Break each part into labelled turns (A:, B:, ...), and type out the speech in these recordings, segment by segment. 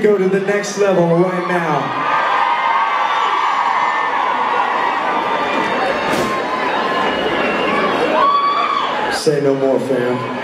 A: go to the next level right now. Say no more, fam.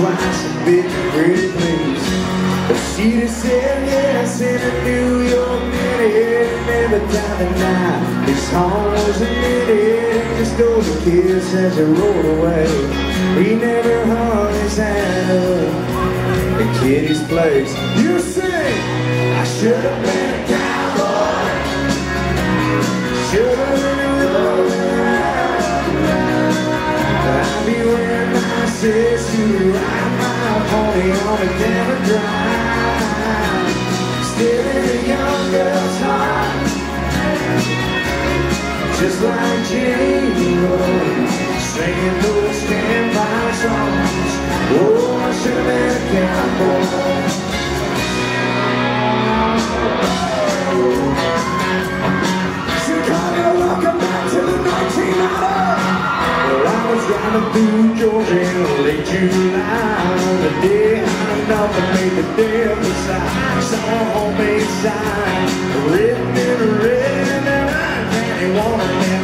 A: Twice a big pretty place. But she just said yes in a New York minute. And every time the night his home was a minute. Just the kids as he rolled away. He never hung his hand up at Kitty's place. You sing, I should have been a cowboy. My pony on a drive. Still in a young girl's heart, just like Jane singing those standby songs. Oh, I should have been cowboy. I through Georgia in late July The day enough to make the of the Saw a homemade sign written in red And I really wanna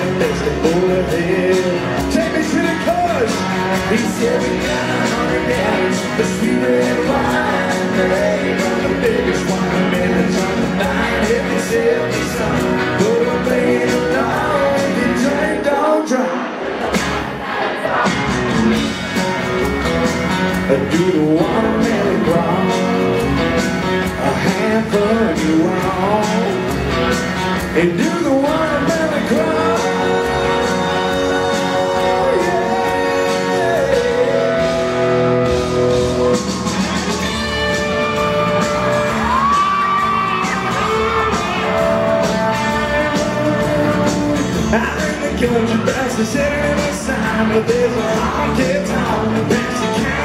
A: do the watermelon ground. A handful of and do the one cry. I think the is sitting in the sign, but there's a past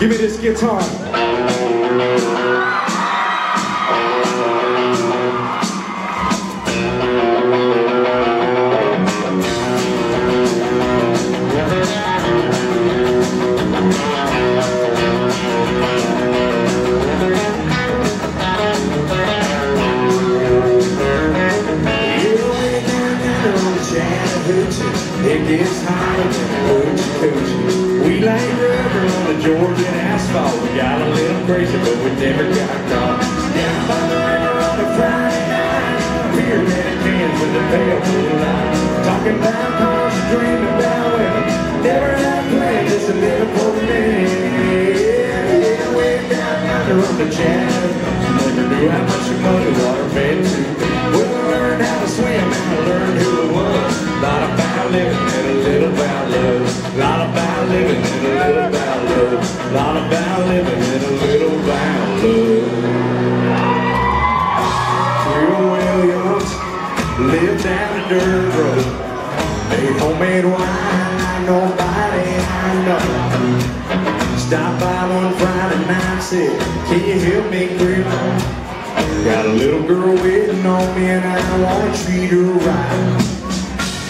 A: Give me this guitar. Yeah, said, Can you help me grip? Got a little girl waiting on me and I wanna treat her right.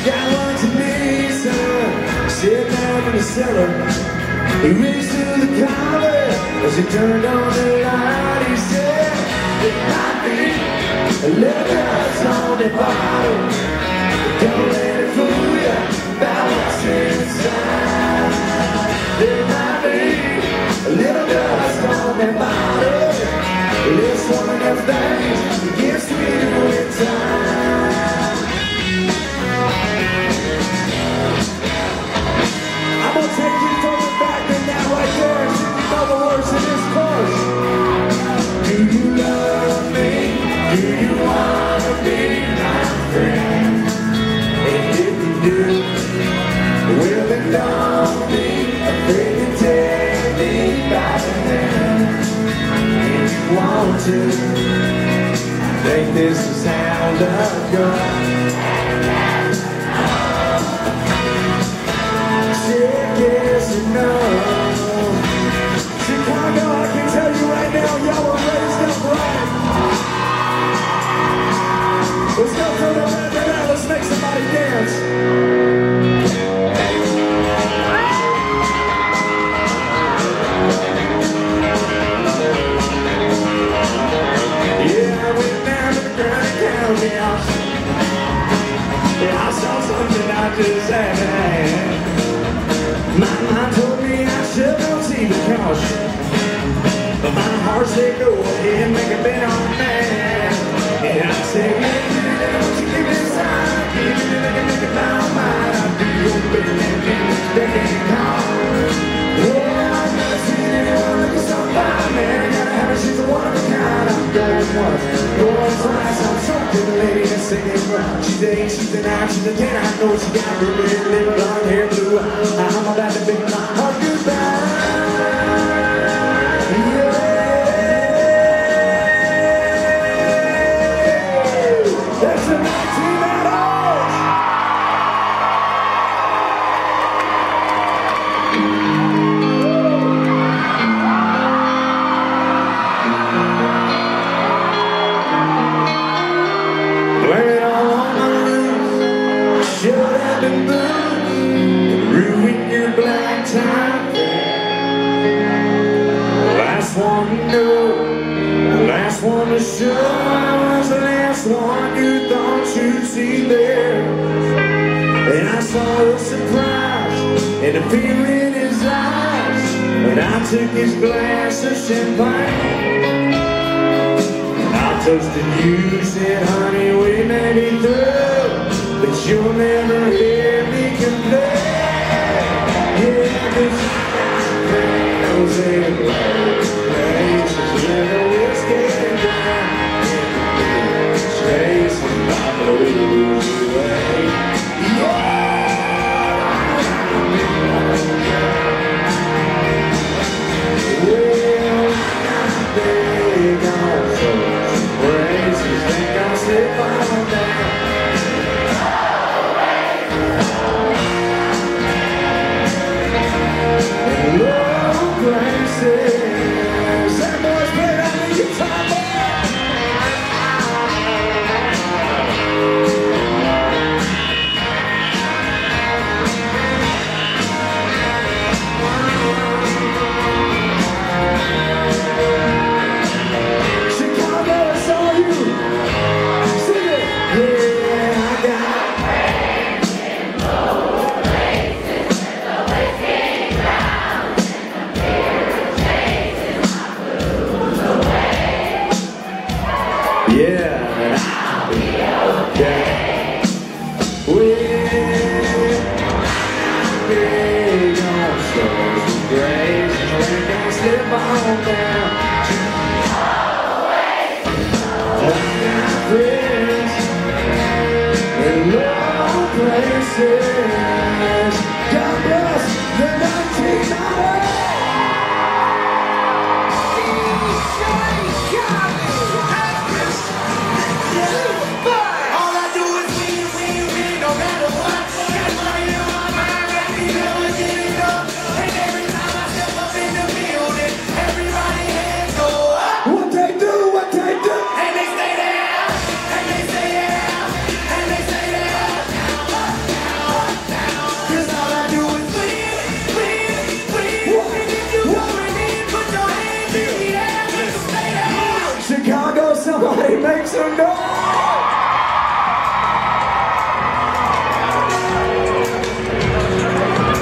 A: Got one to me, sitting out in the cellar. He reached to the collar as he turned on the light. He said, It might be a little dust on the. But Don't let it fool you what's inside. There might be a little dust the one sweeter with time. I'm gonna take you the back and that right there and you know the words in this chorus. Do you love me? Do you wanna be my friend? And if you do, will then don't be to, think this is how love goes. But my heart said go ahead and make a bet on that. And I said, yeah, yeah, you give me a sign? Give me the make it my mind. I'll do your bidding and give me the decade call. Yeah, I've never seen anyone looking so fine, man. I gotta have her, she's a one of a kind. I'm going one. Going twice, I'm so good, the lady that's singing. She's a eight, she's a nine, she's a ten. I know she got her red lip, and the fear in his eyes. And I took his glass of champagne. And I toasted you, said, honey, we may be through, but you'll never hear me complain. Yeah, this feels in love. Places never whiskey and down. Chasing my blues. Eu places
B: so no.